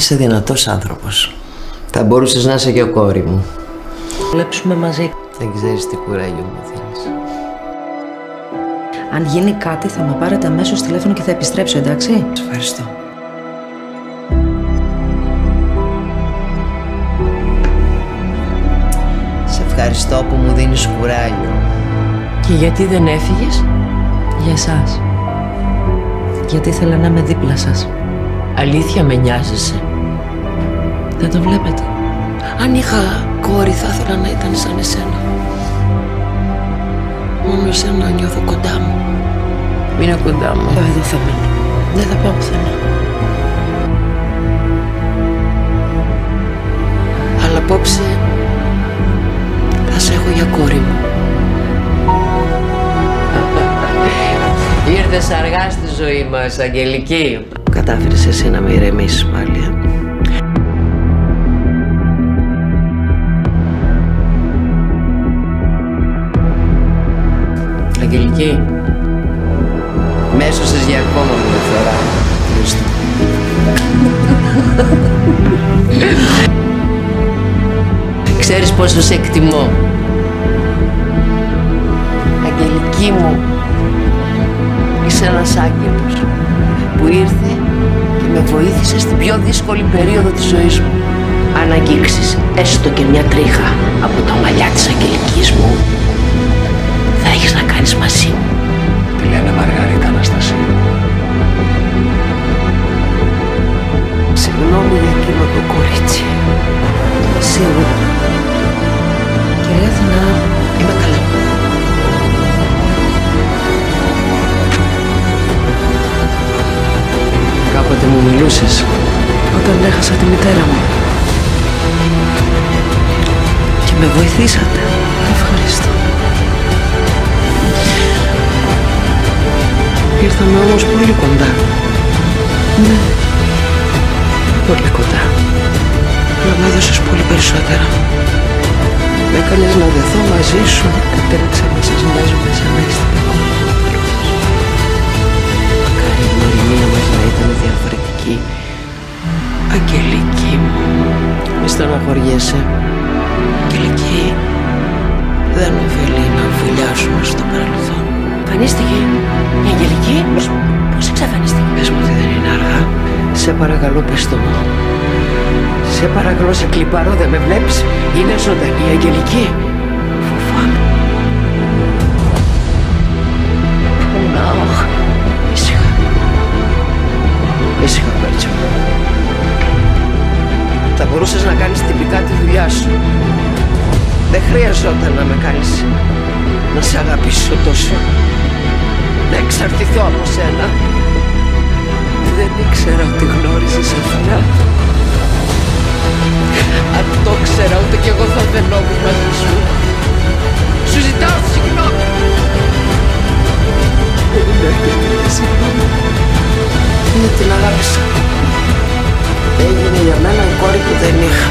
Είσαι δυνατός άνθρωπος. Θα μπορούσες να είσαι και ο κόρη μου. Βλέψουμε μαζί. Δεν ξέρεις τι κουράγιο μου δίνεις. Αν γίνει κάτι, θα με πάρετε αμέσως τηλέφωνο και θα επιστρέψω, εντάξει; Σε ευχαριστώ. Σε ευχαριστώ που μου δίνεις κουράγιο. Και γιατί δεν έφυγες; Για εσάς. Γιατί ήθελα να είμαι δίπλα σας. Αλήθεια με νοιάζεσαι. Δεν το βλέπετε. Αν είχα κόρη θα ήθελα να ήταν σαν εσένα. Μόνο εσένα νιώθω κοντά μου. Μείνε κοντά μου. Ε, Εδώ θα μείνω. Δεν θα πάω πουθενά. Αλλά απόψε θα σε έχω για κόρη μου. Ήρθες αργά στη ζωή μας, Αγγελική. Κατάφερες εσύ να με ηρεμήσεις πάλι. Ε. Αγγελική, με έσωσες για ακόμα μια φορά. Ευχαριστώ. Ξέρεις πόσο σε εκτιμώ. Αγγελική μου, είσαι ένας άγγελος που ήρθε και με βοήθησε στην πιο δύσκολη περίοδο της ζωής μου. Αν αγγίξεις έστω και μια τρίχα από τα μαλλιά της Αγγελικής μου, θα έχεις να κάνεις μαζί μου. Τη λένε Μαργαρίτα Αναστασία. Συγγνώμη για εκείνο το κορίτσι. Σίγουρα. Κυρία Αθηνά, Είμαι καλά. Κάποτε μου μιλούσες. όταν έχασα τη μητέρα μου. Και με βοηθήσατε. Ήρθαμε όμως πολύ κοντά. Ναι, Πολύ κοντά. Αλλά μου έδωσες πολύ περισσότερα. Με έκανες να δεθώ μαζί σου. Κατέληξα να σας μοιάζουμε σαν να είστε Μακάρι η γνωριμία μας να ήταν διαφορετική. Αγγελική μου. Μη στεναχωριέσαι. Αγγελική. Δεν οφείλει να βουλιάσουμε στο παρελθόν. Εμφανίστηκε η Αγγελική. Πώς, πώς εξαφανίστηκε; Πες μου ότι δεν είναι αργά. Σε παρακαλώ πες το μου. Σε παρακαλώ σε κλιπαρώ δεν με βλέπεις. Είναι ζωντανή η Αγγελική. Φοβάμαι. Πονάω. Ήσυχα. Ήσυχα κορίτσι μου. Θα μπορούσες να κάνεις τυπικά τη δουλειά σου. Δεν χρειαζόταν να με κάνεις να σε αγαπήσω τόσο. Να εξαρτηθώ από σένα. Δεν ήξερα ότι γνώριζες αυτά. Αν το ξέρα ούτε κι εγώ θα δενόμουν μαζί σου. Σου ζητάω συγγνώμη. Δεν είναι αρκετή συγγνώμη. Είναι την αγάπησα. Έγινε για μένα η κόρη που δεν είχα.